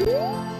Música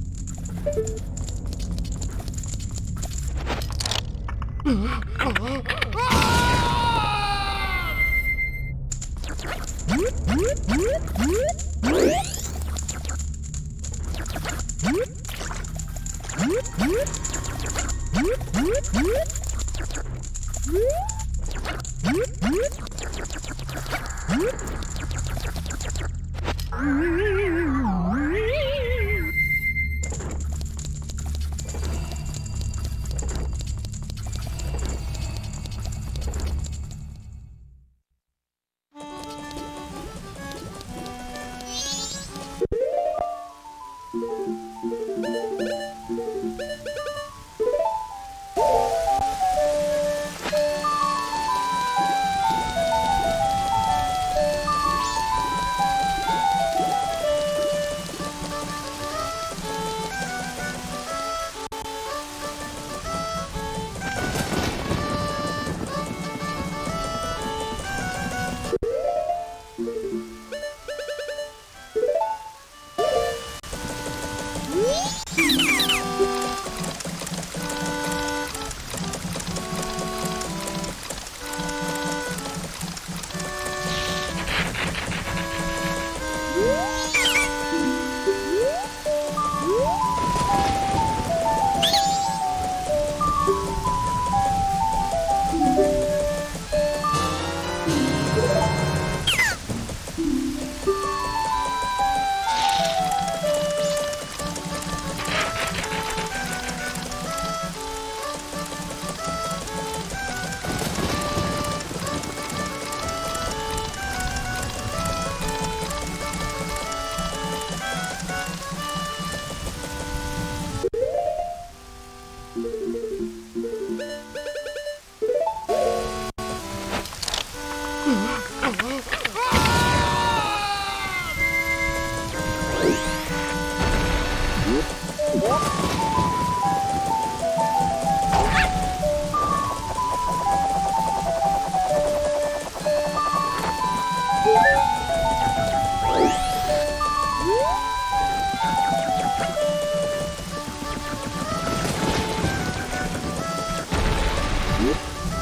Whoop!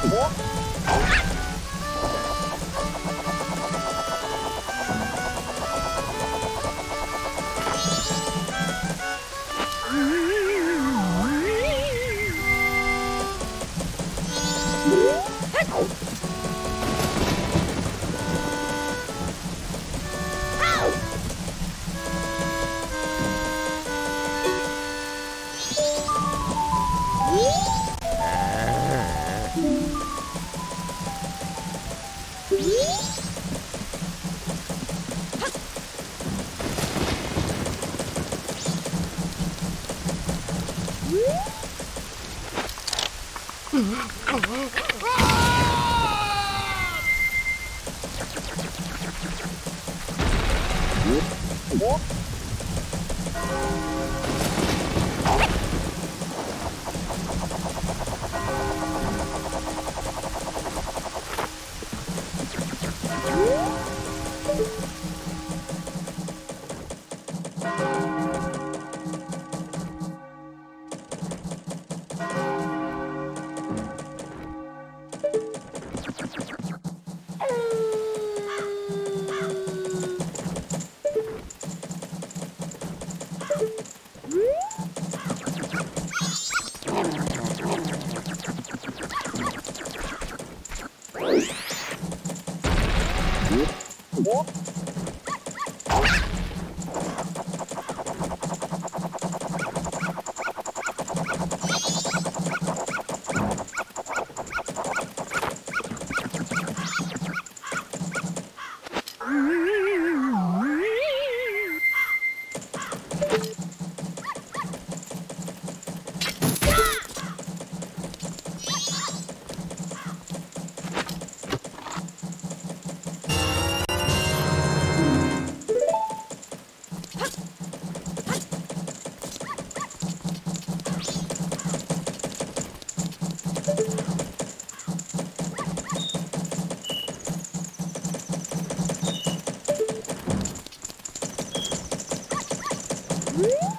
What? What? 五 Woo!